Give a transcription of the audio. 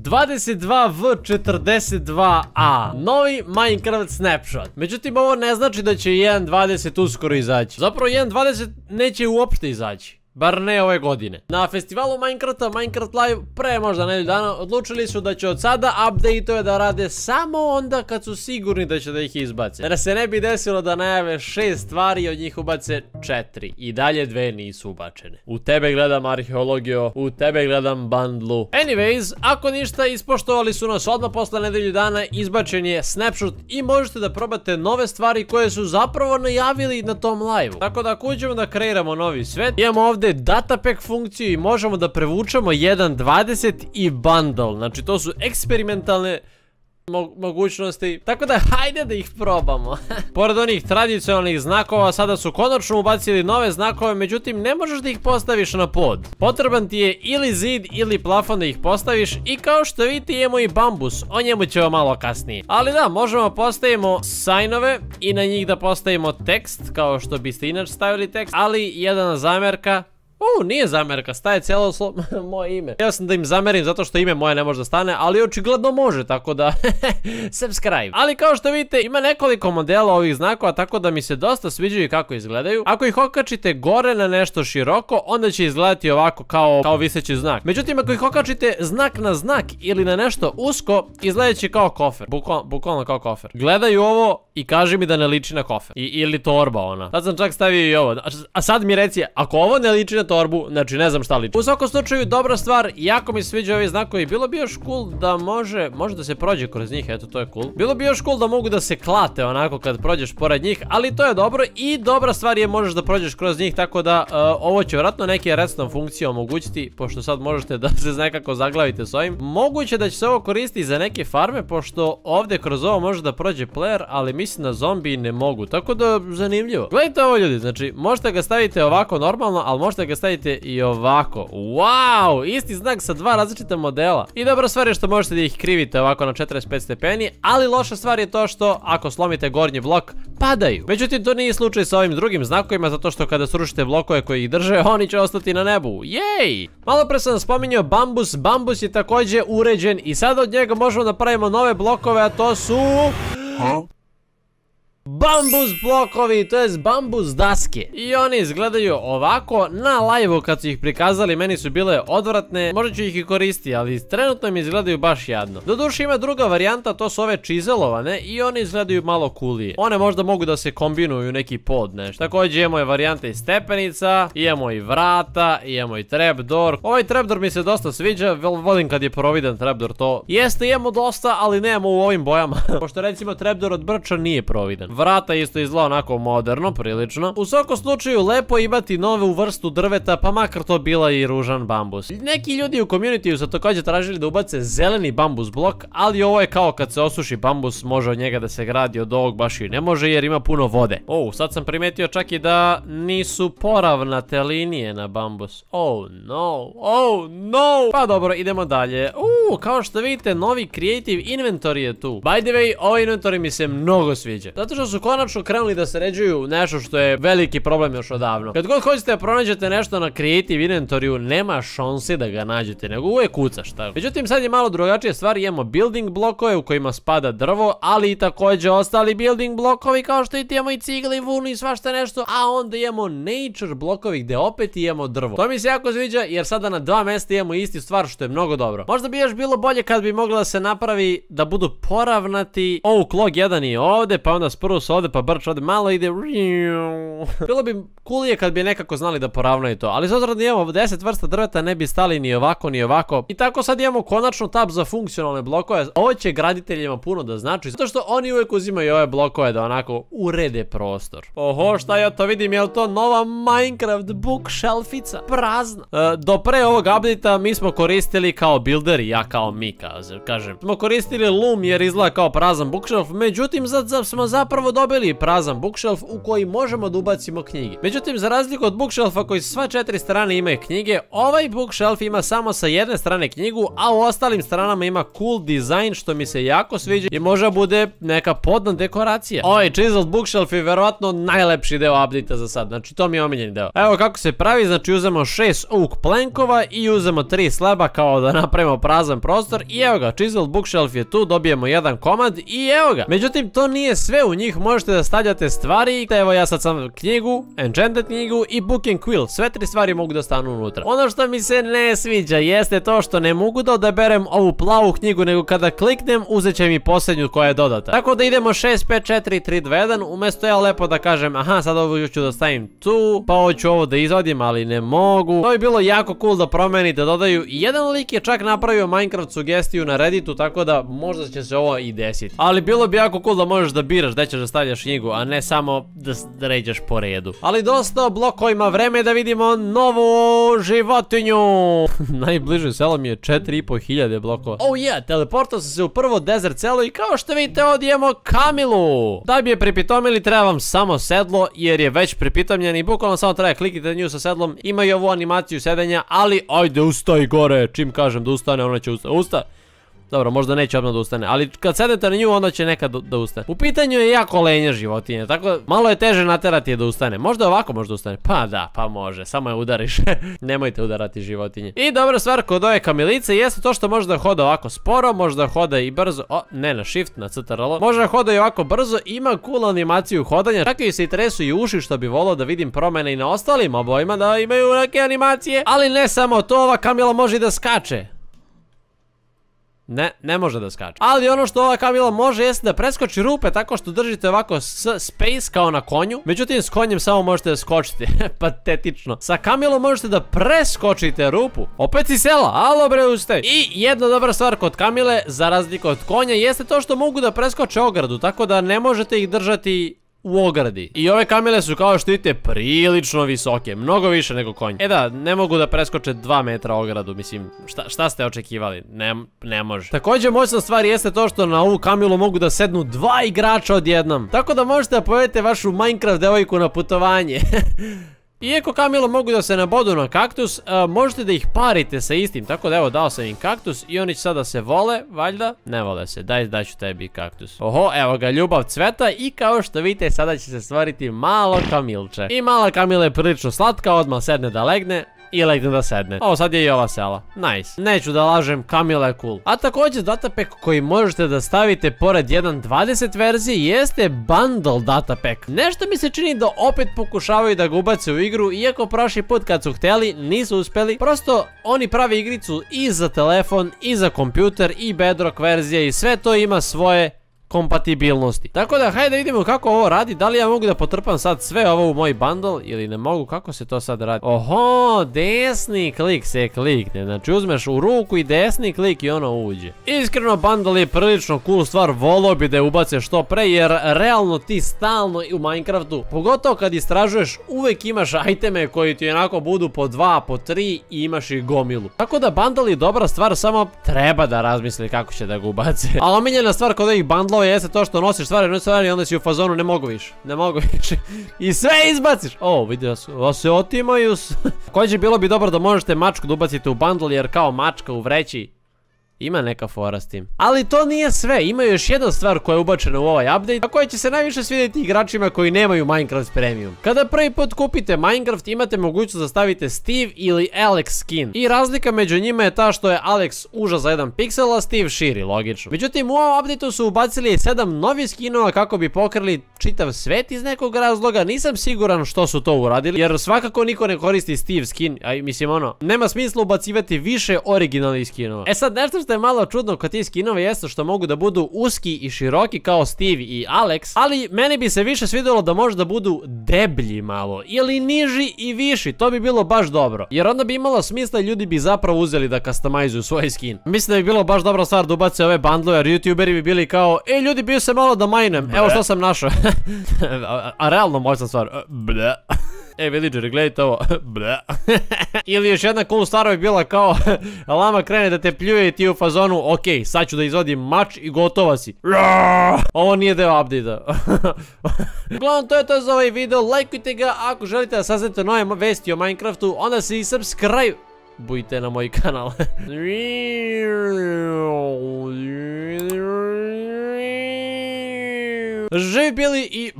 22V42A Novi Minecraft Snapshot. Međutim ovo ne znači da će 1.20 uskoro izaći. Zapravo 1.20 neće uopšte izaći Bar ne ove godine. Na festivalu Minecrafta, Minecraft Live, pre možda nedelju dana, odlučili su da će od sada update da rade samo onda kad su sigurni da će da ih izbace. Da se ne bi desilo da najave šest stvari i od njih ubace četiri. I dalje dve nisu ubačene. U tebe gledam arheologio, u tebe gledam bandlu. Anyways, ako ništa, ispoštovali su nas odmah posle nedelju dana, izbačen je snapshot i možete da probate nove stvari koje su zapravo najavili na tom live Tako da ako uđemo da kreiramo novi svet, imamo ovdje ovdje datapack funkciju i možemo da prevučemo 1.20 i bundle. Znači to su eksperimentalne mogućnosti. Tako da hajde da ih probamo. Pored onih tradicionalnih znakova sada su konačno ubacili nove znakove, međutim ne možeš da ih postaviš na pod. Potreban ti je ili zid ili plafon da ih postaviš i kao što vidite imamo i bambus, o njemu ćemo malo kasnije. Ali da, možemo postavimo sajnove i na njih da postavimo tekst, kao što biste inače stavili tekst, ali jedna zamjerka, u, nije zamjerka, staje cijelo moje ime. Ja sam da im zamerim zato što ime moje ne može da stane, ali očigledno može, tako da subscribe. Ali kao što vidite, ima nekoliko modela ovih znakova, tako da mi se dosta sviđaju kako izgledaju. Ako ih okačite gore na nešto široko, onda će izgledati ovako kao, kao viseći znak. Međutim, ako ih okačite znak na znak ili na nešto usko, izgledat će kao kofer. Bukvalno kao kofer. Gledaju ovo i kaži mi da ne liči na kofer. Ili torba ona. Sad sam čak stavio i ovo. A sad mi reci, ako ovo ne liči na torbu, znači ne znam šta liči. U svakom slučaju dobra stvar, jako mi sviđa ovi znakovi, bilo bi još cool da može, može da se prođe kroz njih, eto to je cool. Bilo bi još cool da mogu da se klate onako kad prođeš pored njih, ali to je dobro i dobra stvar je možeš da prođeš kroz njih, tako da e, ovo će vjerojatno neke redstone funkcije omogućiti, pošto sad možete da se nekako zaglavite s ovim. Moguće da će se ovo koristiti za neke farme, pošto ovdje kroz ovo može da prođe player, ali mislim da zombi ne mogu, tako da zanimljivo. Gledajte ovo ljudi, znači možete ga staviti ovako normalno, ali možete ga stavite i ovako. Wow, isti znak sa dva različita modela. I dobra stvar je što možete da ih krivite ovako na 45 stepeni, ali loša stvar je to što ako slomite gornji blok, padaju. Međutim, to nije slučaj sa ovim drugim znakovima, zato što kada srušite blokove koji ih drže, oni će ostati na nebu. Jej! Malo pre sam spominjao bambus, bambus je također uređen i sada od njega možemo da pravimo nove blokove, a to su... Bambus blokovi, to jest bambus daske. I oni izgledaju ovako, na live kad su ih prikazali meni su bile odvratne, možda ću ih i koristiti, ali trenutno mi izgledaju baš jadno. Doduše ima druga varijanta, to su ove čizelovane i oni izgledaju malo coolije. One možda mogu da se kombinuju neki pod nešto. Također imamo i varijante i stepenica, imamo i vrata, imamo i trapdoor. Ovaj trapdoor mi se dosta sviđa, volim kad je providan trapdoor to. Jeste imamo dosta, ali nemamo u ovim bojama. Pošto recimo trapdoor od brča nije providan. Vrata isto izgleda onako moderno, prilično. U svakom slučaju lepo imati novu vrstu drveta, pa makar to bila i ružan bambus. Neki ljudi u communityu su također tražili da ubace zeleni bambus blok, ali ovo je kao kad se osuši bambus, može od njega da se gradi od ovog baš i ne može jer ima puno vode. Oh, sad sam primetio čak i da nisu poravnate linije na bambus. Oh no, oh no. Pa dobro, idemo dalje. Uh, kao što vidite, novi creative inventory je tu. By the way, ovaj inventory mi se mnogo sviđa. Zato su konačno krenuli da sređuju nešto što je veliki problem još odavno. Kad god hoćete da pronađete nešto na Creative Inventoriju, nema šanse da ga nađete, nego uvijek kucaš tako. Međutim, sad je malo drugačije stvari, imamo building blokove u kojima spada drvo, ali i također ostali building blokovi kao što imamo i cigle i vunu i svašta nešto, a onda imamo nature blokovi gdje opet imamo drvo. To mi se jako sviđa jer sada na dva mjesta imamo isti stvar što je mnogo dobro. Možda bi još bilo bolje kad bi mogla da se napravi da budu poravnati. Ovo klog jedan i ovdje, pa onda sprus ovdje pa brč ovdje malo ide Bilo bi coolije kad bi nekako znali da poravnaju to Ali s obzirom da imamo 10 vrsta drveta ne bi stali ni ovako ni ovako. I tako sad imamo konačno tab za funkcionalne blokove. Ovo će graditeljima puno da znači Zato što oni uvijek uzimaju ove blokove da onako urede prostor. Oho šta ja to vidim je li to nova Minecraft bookshelfica? Prazna. E, Do pre ovog update mi smo koristili kao builderi Ja kao mi kažem. Smo koristili loom jer izgleda kao prazan bookshelf Međutim sad smo zapravo prvo dobili prazan bookshelf u koji možemo da ubacimo knjige. Međutim, za razliku od bookshelfa koji sva četiri strane imaju knjige, ovaj bookshelf ima samo sa jedne strane knjigu, a u ostalim stranama ima cool dizajn što mi se jako sviđa i možda bude neka podna dekoracija. Ovaj chiseled bookshelf je verovatno najlepši deo update za sad, znači to mi je omiljeni deo. Evo kako se pravi, znači uzemo šest oak plankova i uzemo tri slaba kao da napravimo prazan prostor i evo ga, chiseled bookshelf je tu, dobijemo jedan komad i evo ga. Međutim, to nije sve, u njih možete da stavljate stvari, evo ja sad sam knjigu, enchanted knjigu i book and quill, sve tri stvari mogu da stanu unutra. Ono što mi se ne sviđa jeste to što ne mogu da odaberem ovu plavu knjigu, nego kada kliknem uzet će mi posljednju koja je dodata. Tako da idemo 6, 5, 4, 3, 2, 1, umjesto ja lepo da kažem, aha sad ovo ću da stavim tu, pa hoću ovo da izvadim, ali ne mogu. To bi bilo jako cool da promeni, da dodaju. Jedan lik je čak napravio Minecraft sugestiju na Redditu, tako da možda će se ovo i desiti. Ali bilo bi jako cool da možeš da biraš gdje ćeš da stavljaš knjigu, a ne samo da ređeš po redu. Ali dosta blokovima, vreme da vidimo novu životinju. Najbliže selo mi je 4500 blokova. Oh yeah, teleportao sam se u prvo desert selo i kao što vidite ovdje Kamilu. Da bi je pripitomili treba vam samo sedlo jer je već pripitomljen i bukvalno samo treba klikiti na nju sa sedlom. Ima i ovu animaciju sedenja, ali ajde ustaj gore. Čim kažem da ustane, ona će ustati. Usta. Dobro, možda neće odmah da ustane, ali kad sedete na nju, onda će nekad da ustane. U pitanju je jako lenja životinje, tako malo je teže naterati je da ustane. Možda ovako možda ustane. Pa da, pa može, samo je udariš. Nemojte udarati životinje. I dobra stvar kod ove kamilice jeste to što može da hoda ovako sporo, može da hoda i brzo. O, ne na shift, na CTRL. Može da hoda i ovako brzo, ima cool animaciju hodanja. Čak i se i tresu i uši što bi volio da vidim promene i na ostalim obojima da imaju neke animacije. Ali ne samo to, ova kamila može i da skače. Ne, ne može da skače. Ali ono što ova kamila može jeste da preskoči rupe tako što držite ovako s space kao na konju. Međutim, s konjem samo možete da skočite. Patetično. Sa kamilom možete da preskočite rupu. Opet si sela, alo bre ustaj. I jedna dobra stvar kod kamile, za razliku od konja, jeste to što mogu da preskoče ogradu. Tako da ne možete ih držati u ogradi. I ove kamile su kao što vidite prilično visoke, mnogo više nego konj. E da, ne mogu da preskoče 2 metra ogradu, mislim, šta, ste očekivali? Ne, ne može. Također moćna stvar jeste to što na ovu kamilu mogu da sednu dva igrača odjednom. Tako da možete da povedete vašu Minecraft devojku na putovanje. Iako Kamilo mogu da se nabodu na kaktus, možete da ih parite sa istim, tako da evo dao sam im kaktus i oni će sada se vole, valjda? Ne vole se, daj daću tebi kaktus. Oho, evo ga, ljubav cveta i kao što vidite sada će se stvariti malo Kamilče. I mala Kamila je prilično slatka, odmah sedne da legne, i legne da sedne. O, sad je i ova sela. Nice. Neću da lažem, Kamila je cool. A također datapack koji možete da stavite pored 1.20 verzije jeste bundle datapack. Nešto mi se čini da opet pokušavaju da ga ubace u igru, iako prošli put kad su htjeli nisu uspjeli. Prosto oni pravi igricu i za telefon, i za kompjuter, i bedrock verzije i sve to ima svoje kompatibilnosti. Tako da, hajde vidimo kako ovo radi. Da li ja mogu da potrpam sad sve ovo u moj bundle ili ne mogu? Kako se to sad radi? Oho, desni klik se klikne. Znači uzmeš u ruku i desni klik i ono uđe. Iskreno, bundle je prilično cool stvar. Volio bi da je ubace što pre jer realno ti stalno u Minecraftu, pogotovo kad istražuješ, uvek imaš iteme koji ti onako budu po dva, po tri i imaš i gomilu. Tako da bundle je dobra stvar, samo treba da razmisli kako će da ga ubace. A omiljena stvar kod ovih bundlova jeste to što nosiš stvari, ne stvari onda si u fazonu ne mogu više. Ne mogu više. I sve izbaciš. O, vidi da su, se otimaju. Također bilo bi dobro da možete mačku da ubacite u bundle jer kao mačka u vreći ima neka fora s tim. Ali to nije sve, ima još jedna stvar koja je ubačena u ovaj update, a koja će se najviše svidjeti igračima koji nemaju Minecraft Premium. Kada prvi put kupite Minecraft imate mogućnost da stavite Steve ili Alex skin. I razlika među njima je ta što je Alex uža za jedan piksel, a Steve širi, logično. Međutim, u ovom updateu su ubacili sedam novih skinova kako bi pokrili čitav svet iz nekog razloga. Nisam siguran što su to uradili, jer svakako niko ne koristi Steve skin, a mislim ono, nema smisla ubacivati više originalnih skinova. E sad, nešto što je malo čudno kod tih skinova jeste što mogu da budu uski i široki kao Steve i Alex, ali meni bi se više svidjelo da možda budu deblji malo, ili niži i viši, to bi bilo baš dobro. Jer onda bi imalo smisla i ljudi bi zapravo uzeli da customizuju svoj skin. Mislim da bi bilo baš dobra stvar da ubace ove bandlove, jer youtuberi bi bili kao, e ljudi bio se malo da majnem, evo što sam našao. a, realno moćna stvar, E, villageri, gledajte ovo. Ili još jedna cool stvar bi bila kao lama krene da te pljuje i ti u fazonu, ok, sad ću da izvodim mač i gotova si. Ovo nije deo update-a. Uglavnom, to je to za ovaj video, lajkujte ga ako želite da saznate nove vesti o Minecraftu, onda se i subscribe bujte na moj kanal. Živi bili i.